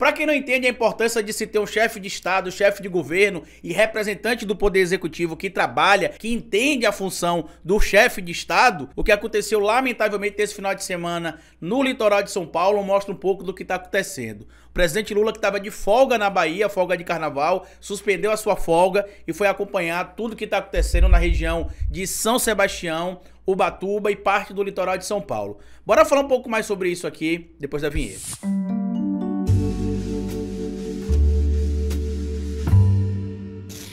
Para quem não entende a importância de se ter um chefe de Estado, chefe de governo e representante do Poder Executivo que trabalha, que entende a função do chefe de Estado, o que aconteceu lamentavelmente esse final de semana no litoral de São Paulo mostra um pouco do que está acontecendo. O presidente Lula, que estava de folga na Bahia, folga de carnaval, suspendeu a sua folga e foi acompanhar tudo que está acontecendo na região de São Sebastião, Ubatuba e parte do litoral de São Paulo. Bora falar um pouco mais sobre isso aqui depois da vinheta.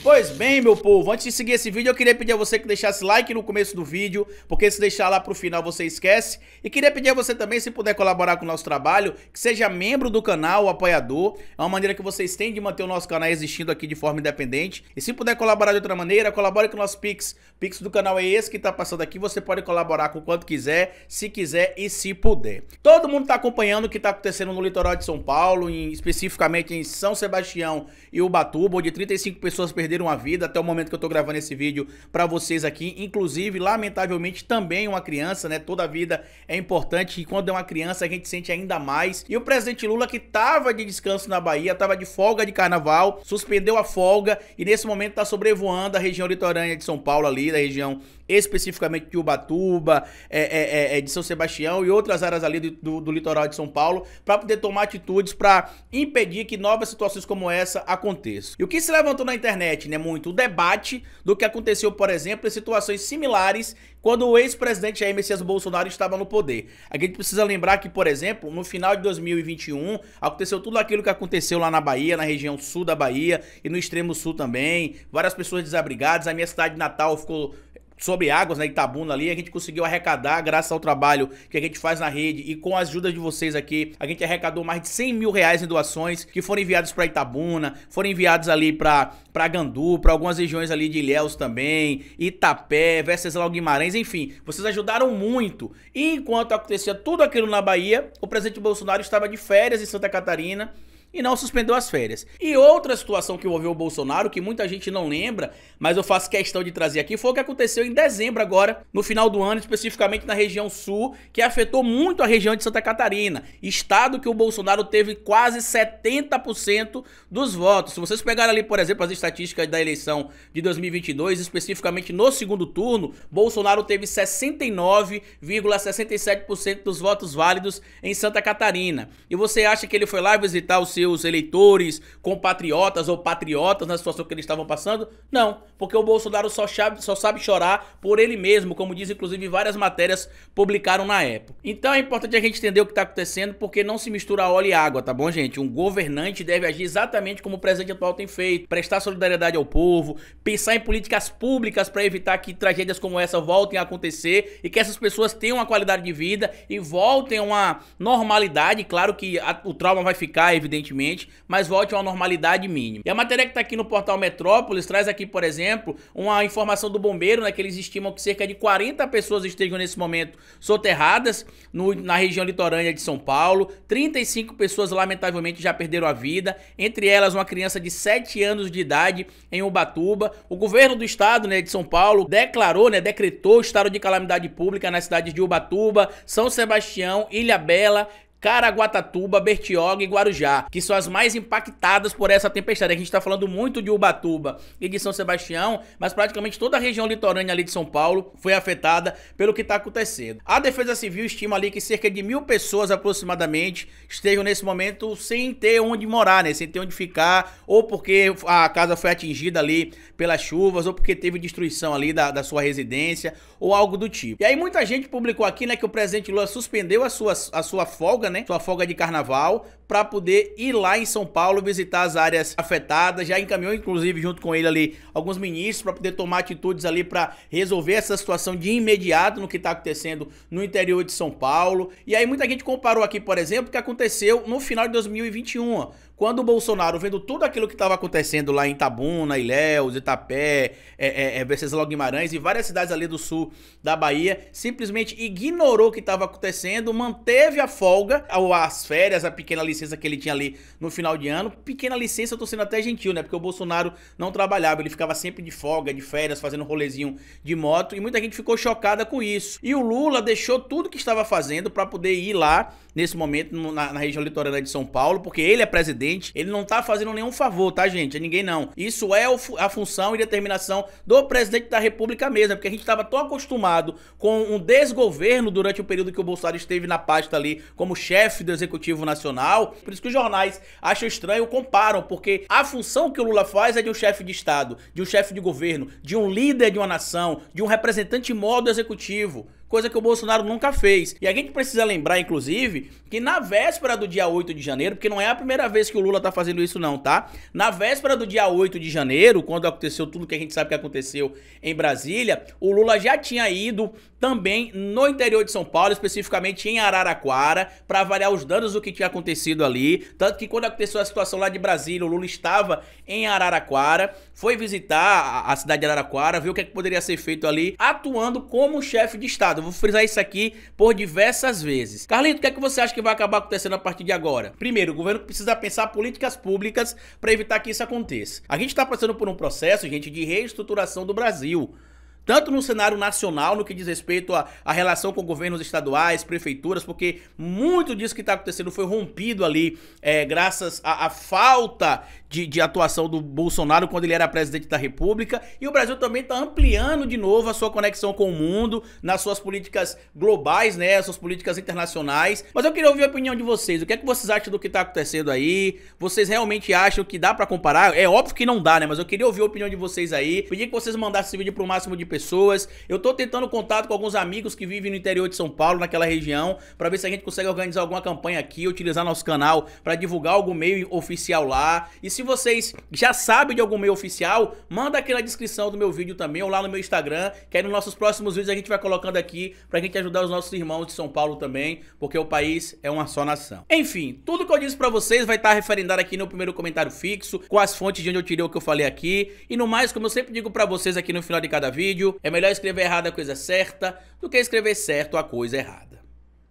Pois bem, meu povo, antes de seguir esse vídeo, eu queria pedir a você que deixasse like no começo do vídeo, porque se deixar lá pro final você esquece. E queria pedir a você também, se puder colaborar com o nosso trabalho, que seja membro do canal, apoiador. É uma maneira que vocês têm de manter o nosso canal existindo aqui de forma independente. E se puder colaborar de outra maneira, colabore com o nosso Pix. Pix do canal é esse que tá passando aqui, você pode colaborar com quanto quiser, se quiser e se puder. Todo mundo tá acompanhando o que tá acontecendo no litoral de São Paulo, em, especificamente em São Sebastião e Ubatuba, onde 35 pessoas perderam perderam a vida até o momento que eu tô gravando esse vídeo para vocês aqui. Inclusive, lamentavelmente, também uma criança, né? Toda vida é importante e quando é uma criança a gente sente ainda mais. E o presidente Lula, que tava de descanso na Bahia, tava de folga de carnaval, suspendeu a folga e nesse momento tá sobrevoando a região litorânea de São Paulo ali, da região especificamente de Ubatuba, é, é, é, é, de São Sebastião e outras áreas ali do, do, do litoral de São Paulo, para poder tomar atitudes para impedir que novas situações como essa aconteçam. E o que se levantou na internet, né, muito o debate do que aconteceu, por exemplo, em situações similares quando o ex-presidente Jair Messias Bolsonaro estava no poder. A gente precisa lembrar que, por exemplo, no final de 2021, aconteceu tudo aquilo que aconteceu lá na Bahia, na região sul da Bahia e no extremo sul também, várias pessoas desabrigadas, a minha cidade natal ficou sobre águas, na né, Itabuna ali, a gente conseguiu arrecadar, graças ao trabalho que a gente faz na rede e com a ajuda de vocês aqui, a gente arrecadou mais de 100 mil reais em doações que foram enviados para Itabuna, foram enviados ali para Gandu, para algumas regiões ali de Ilhéus também, Itapé, Venceslau Guimarães, enfim, vocês ajudaram muito. E enquanto acontecia tudo aquilo na Bahia, o presidente Bolsonaro estava de férias em Santa Catarina, e não suspendeu as férias. E outra situação que envolveu o Bolsonaro, que muita gente não lembra, mas eu faço questão de trazer aqui, foi o que aconteceu em dezembro agora, no final do ano, especificamente na região sul, que afetou muito a região de Santa Catarina, estado que o Bolsonaro teve quase 70% dos votos. Se vocês pegarem ali, por exemplo, as estatísticas da eleição de 2022, especificamente no segundo turno, Bolsonaro teve 69,67% dos votos válidos em Santa Catarina. E você acha que ele foi lá visitar os seus eleitores, compatriotas ou patriotas na situação que eles estavam passando? Não, porque o Bolsonaro só sabe, só sabe chorar por ele mesmo, como diz inclusive várias matérias publicaram na época. Então é importante a gente entender o que está acontecendo, porque não se mistura óleo e água, tá bom, gente? Um governante deve agir exatamente como o presidente atual tem feito, prestar solidariedade ao povo, pensar em políticas públicas para evitar que tragédias como essa voltem a acontecer e que essas pessoas tenham uma qualidade de vida e voltem a uma normalidade. Claro que a, o trauma vai ficar, evidente evidentemente, mas volte a uma normalidade mínima. E a matéria que está aqui no portal Metrópolis traz aqui, por exemplo, uma informação do bombeiro, né, que eles estimam que cerca de 40 pessoas estejam nesse momento soterradas no, na região litorânea de São Paulo. 35 pessoas, lamentavelmente, já perderam a vida, entre elas uma criança de 7 anos de idade em Ubatuba. O governo do estado né, de São Paulo declarou, né, decretou estado de calamidade pública nas cidades de Ubatuba, São Sebastião, Ilha Bela, Caraguatatuba, Bertioga e Guarujá, que são as mais impactadas por essa tempestade. A gente está falando muito de Ubatuba e de São Sebastião, mas praticamente toda a região litorânea ali de São Paulo foi afetada pelo que está acontecendo. A Defesa Civil estima ali que cerca de mil pessoas aproximadamente estejam nesse momento sem ter onde morar, né? Sem ter onde ficar, ou porque a casa foi atingida ali pelas chuvas, ou porque teve destruição ali da, da sua residência, ou algo do tipo. E aí muita gente publicou aqui, né, que o presidente Lula suspendeu a sua, a sua folga né? Sua folga de carnaval, para poder ir lá em São Paulo visitar as áreas afetadas. Já encaminhou, inclusive, junto com ele ali, alguns ministros para poder tomar atitudes ali para resolver essa situação de imediato no que está acontecendo no interior de São Paulo. E aí muita gente comparou aqui, por exemplo, o que aconteceu no final de 2021 quando o Bolsonaro, vendo tudo aquilo que estava acontecendo lá em Itabuna, Ilhéus, Itapé, é, é, é, Venceslau Guimarães e várias cidades ali do sul da Bahia, simplesmente ignorou o que estava acontecendo, manteve a folga ou as férias, a pequena licença que ele tinha ali no final de ano. Pequena licença, eu tô sendo até gentil, né? Porque o Bolsonaro não trabalhava, ele ficava sempre de folga, de férias, fazendo rolezinho de moto, e muita gente ficou chocada com isso. E o Lula deixou tudo que estava fazendo para poder ir lá nesse momento na, na, região litorânea de São Paulo, porque ele é presidente, ele não tá fazendo nenhum favor, tá, gente? A ninguém não. Isso é a função e determinação do presidente da República mesmo, porque a gente estava tão acostumado com um desgoverno durante o período que o Bolsonaro esteve na pasta ali como chefe do Executivo Nacional. Por isso que os jornais acham estranho, comparam, porque a função que o Lula faz é de um chefe de Estado, de um chefe de governo, de um líder de uma nação, de um representante modo executivo coisa que o Bolsonaro nunca fez. E a gente precisa lembrar, inclusive, que na véspera do dia 8 de janeiro, porque não é a primeira vez que o Lula tá fazendo isso não, tá? Na véspera do dia 8 de janeiro, quando aconteceu tudo que a gente sabe que aconteceu em Brasília, o Lula já tinha ido também no interior de São Paulo, especificamente em Araraquara, para avaliar os danos do que tinha acontecido ali. Tanto que quando aconteceu a situação lá de Brasília, o Lula estava em Araraquara, foi visitar a cidade de Araraquara, viu o que, é que poderia ser feito ali, atuando como chefe de Estado. Eu vou frisar isso aqui por diversas vezes. Carlito, o que é que você acha que vai acabar acontecendo a partir de agora? Primeiro, o governo precisa pensar políticas públicas para evitar que isso aconteça. A gente está passando por um processo, gente, de reestruturação do Brasil tanto no cenário nacional, no que diz respeito à, relação com governos estaduais, prefeituras, porque muito disso que está acontecendo foi rompido ali, é, graças à falta de, de, atuação do Bolsonaro quando ele era presidente da República. E o Brasil também está ampliando de novo a sua conexão com o mundo, nas suas políticas globais, né, as suas políticas internacionais. Mas eu queria ouvir a opinião de vocês. O que é que vocês acham do que está acontecendo aí? Vocês realmente acham que dá para comparar? É óbvio que não dá, né? Mas eu queria ouvir a opinião de vocês aí. Pedi que vocês mandassem esse vídeo para o máximo de pessoas pessoas. Eu tô tentando contato com alguns amigos que vivem no interior de São Paulo, naquela região, para ver se a gente consegue organizar alguma campanha aqui, utilizar nosso canal para divulgar algum meio oficial lá. E se vocês já sabem de algum meio oficial, manda aqui na descrição do meu vídeo também, ou lá no meu Instagram, que aí nos nossos próximos vídeos a gente vai colocando aqui pra gente ajudar os nossos irmãos de São Paulo também, porque o país é uma só nação. Enfim, tudo que eu disse pra vocês vai estar tá referendado aqui no primeiro comentário fixo, com as fontes de onde eu tirei o que eu falei aqui. E no mais, como eu sempre digo pra vocês aqui no final de cada vídeo, vídeo, é melhor escrever errado a coisa certa do que escrever certo a coisa errada.